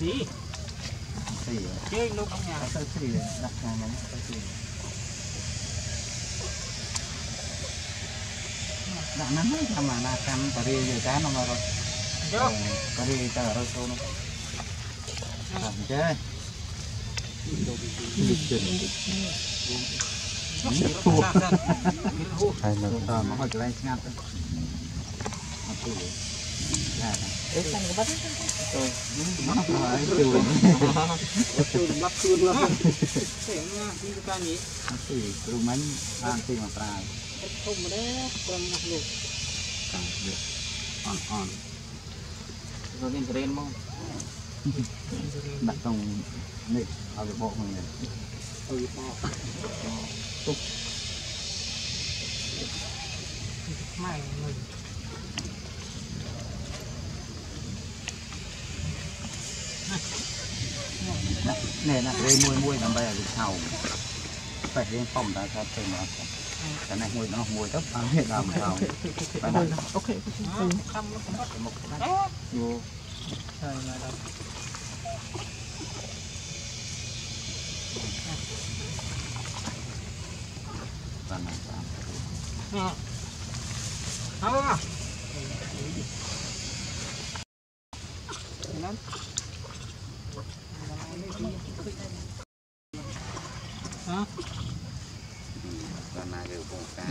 Sì. Sì. Chứ lúc ông nhà tới sì đặt nhà nó tới sì. Đặt nắm ấy mà là cam và đi giờ cá nó mà rồi. Chứ. Có đi chờ rồi xô nó. Làm chứ. Hay là tao mà hỏi cái ngắt. Hãy subscribe cho kênh Ghiền Mì Gõ Để không bỏ lỡ ចូលសម្រាប់ខ្លួនឡើយទេណាទីការនេះអត់ទេគ្រូមិញបានទីមកប្រើធំម្ដងក្រុមនោះលោកកាន់យកអនអនចូលនេះរៀនមកដាក់ក្នុងនេះឲ្យវាបកមកនេះឲ្យវាបកទុកម៉ៃមើល nè nè đây mui mui làm bây giờ hầu phải lên phòng ta sao chơi mà cái này mùi nó mùi tấp ăn hết làm sao. Bạn này. Ok một cái vô trời mà đâu bạn này sao không không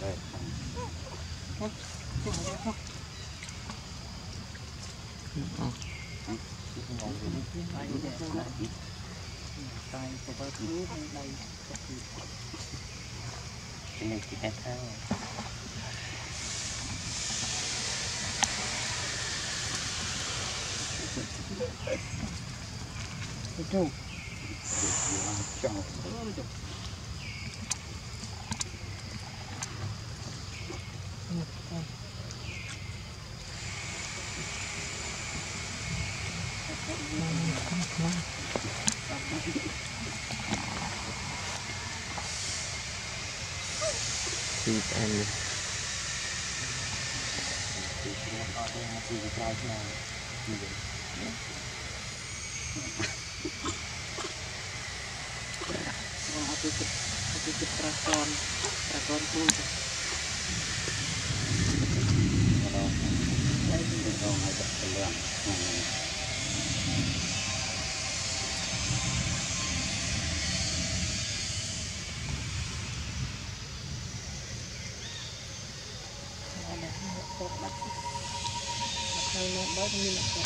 đây cái này chỉ hai tháng rồi Cái trâu Cái trâu And. Motor lagi. Kalau nak bawa ni nak bawa.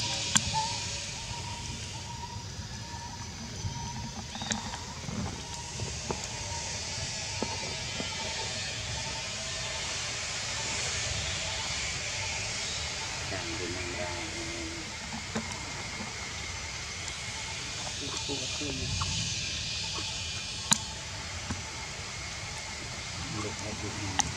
ចាំទៅ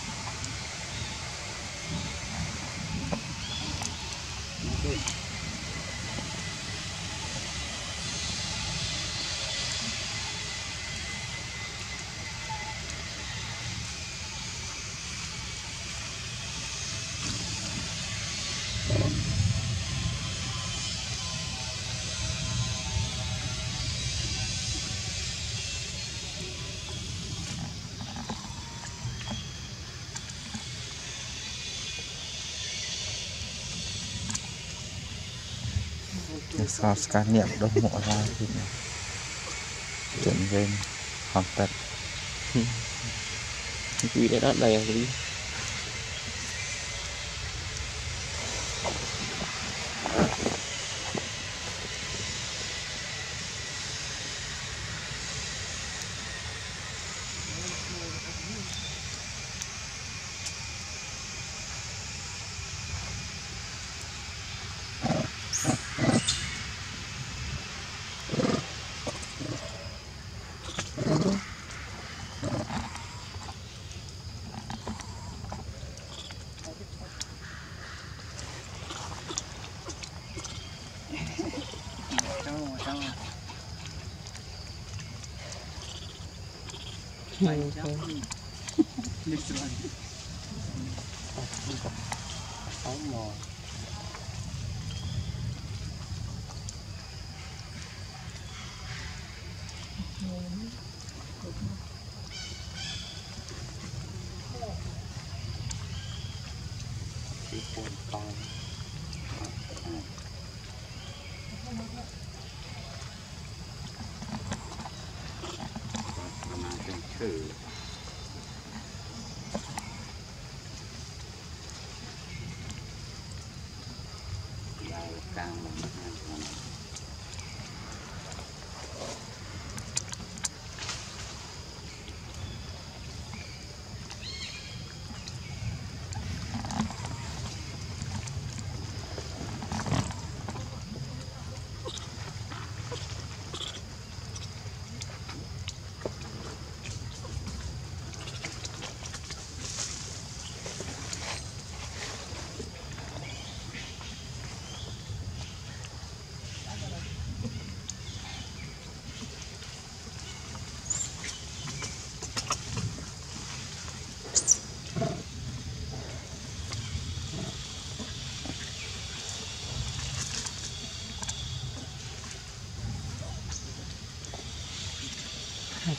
តែសល់ស្កាញាក់ដុសមកឡើយទៀតណាជន់វិញហត់តាត់គឺដែរដល់ដៃអី 嗯。food.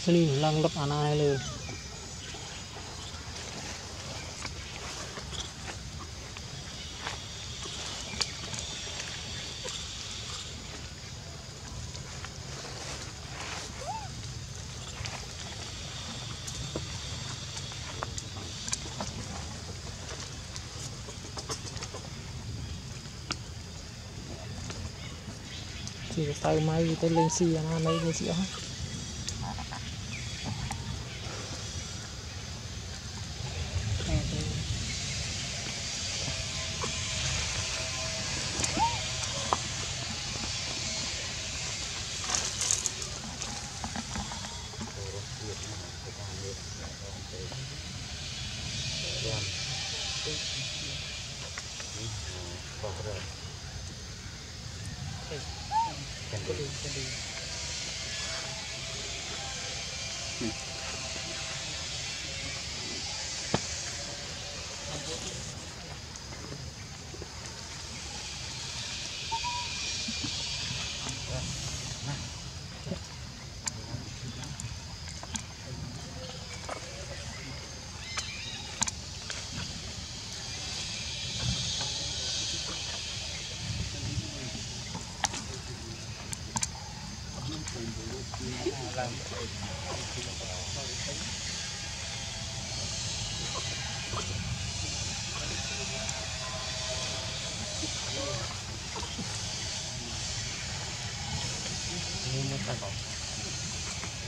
Actually lần anh tới lên. Xì ấy lên xì hết cái đi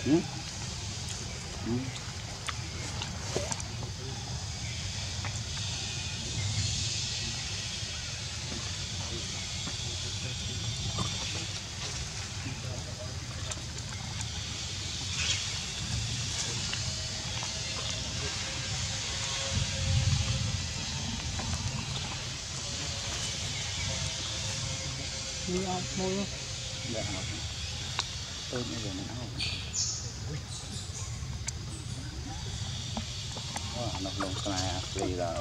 cái đi ao môi luôn để học. tôi bây giờ mình học Wah, anak belum kena asli lah.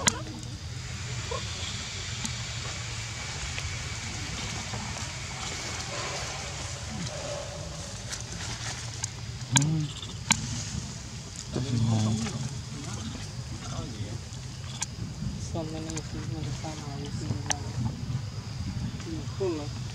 so many people in some are using uh, full of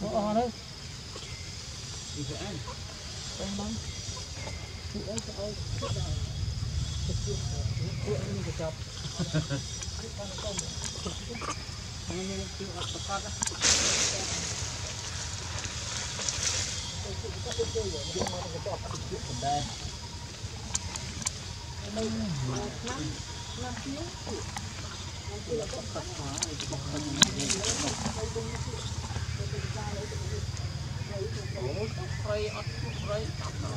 nó to đấy. Đi về ăn. Con bắn. Chị ấy sẽ ơi. Thực sự cuộn như cái chọc. Cái con nó công. Nó như tự ập tập phát á. Thank you. អូទុកព្រៃអត់ទុកព្រៃចាប់ទៅ